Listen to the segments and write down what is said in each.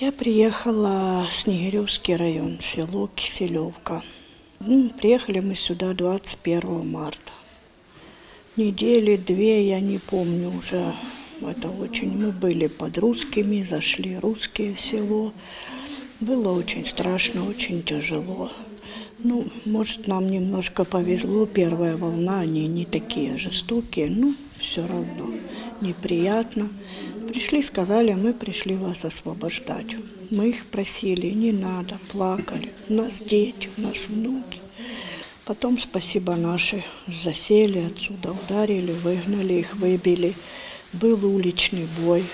Я приехала в Снегиревский район, село Киселевка. Ну, приехали мы сюда 21 марта. Недели две, я не помню уже. Это очень... Мы были под русскими, зашли русские в село. Было очень страшно, очень тяжело. Ну, может, нам немножко повезло. Первая волна, они не такие жестокие, но все равно неприятно. Пришли, сказали, мы пришли вас освобождать. Мы их просили, не надо, плакали. У нас дети, у нас внуки. Потом, спасибо наши, засели отсюда, ударили, выгнали их, выбили. Был уличный бой,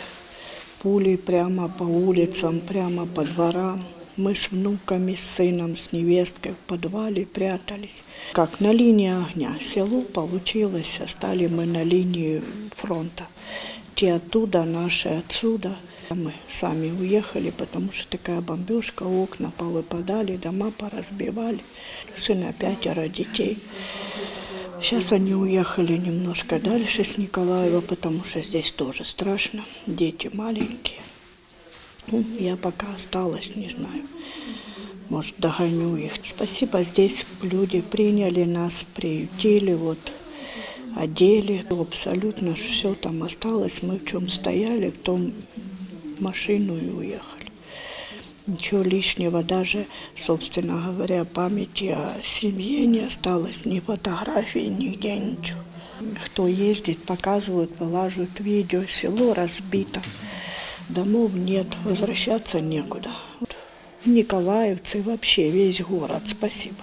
пули прямо по улицам, прямо по дворам. Мы с внуками, с сыном, с невесткой в подвале прятались. Как на линии огня. Село получилось, а стали мы на линии фронта. Те оттуда, наши отсюда. Мы сами уехали, потому что такая бомбежка, окна повыпадали, дома поразбивали. Сына пятеро детей. Сейчас они уехали немножко дальше с Николаева, потому что здесь тоже страшно. Дети маленькие. Ну, я пока осталась, не знаю. Может, догоню их. Спасибо, здесь люди приняли нас, приютили, вот, одели. Абсолютно все там осталось. Мы в чем стояли, в том машину и уехали. Ничего лишнего, даже, собственно говоря, памяти о семье не осталось, ни фотографий, нигде ничего. Кто ездит, показывают, вылаживают видео, село разбито, домов нет, возвращаться некуда. Николаевцы, вообще весь город, спасибо.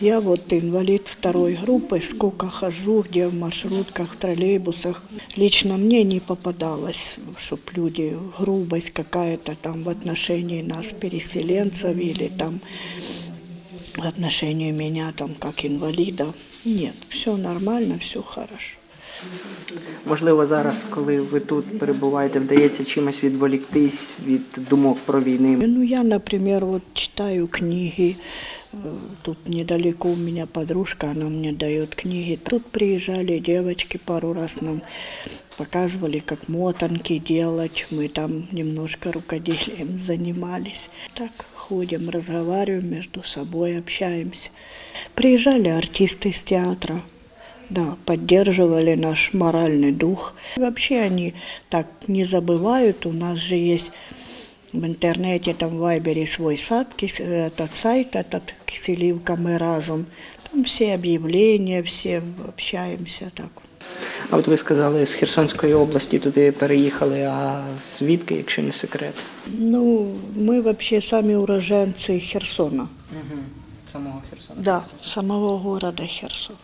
Я вот инвалид второй группы, сколько хожу, где в маршрутках, в троллейбусах. Лично мне не попадалось, чтобы люди, грубость какая-то там в отношении нас, переселенцев, или там в отношении меня, там, как инвалида. Нет, все нормально, все хорошо. Можливо, зараз, коли ви тут перебуваєте, вдається чимось відволіктись від думок про війни. Ну, я, например, вот читаю книги. Э, Тут недалеко у меня подружка, она мне дает книги. Тут приезжали девочки пару раз нам показывали, как мотанки делать. Мы там немножко рукоделием занимались. Так ходим, разговариваем между собой, общаемся. Приезжали артисты из театра. Да, поддерживали наш моральный дух. Вообще они так не забывают. У нас же есть в интернете, там в Вайбере свой сад, кис- этот сайт, этот Киселивка мы разум. Там все объявления, все общаемся так. А от ви сказали, з Херсонської області туди переїхали, а звідки, якщо не секрет? Ну, мы вообще сами уроженцы Херсона. Угу. Самого Херсона. Да, самого города Херсон.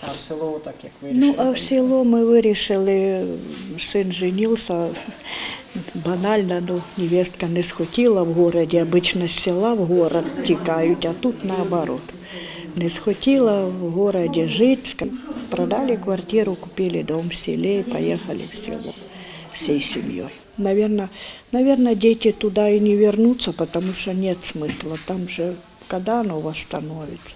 А в село так як ви Ну, а в село ми вирішили, син женився, банально, ну, невестка не схотіла в городі, обично з села в город тікають, а тут наоборот. Не схотіла в городі жити, продали квартиру, купили дом в селе и поехали в село всей семьей. Наверное, наверное, дети туда и не вернутся, потому что нет смысла. Там же, когда оно восстановится.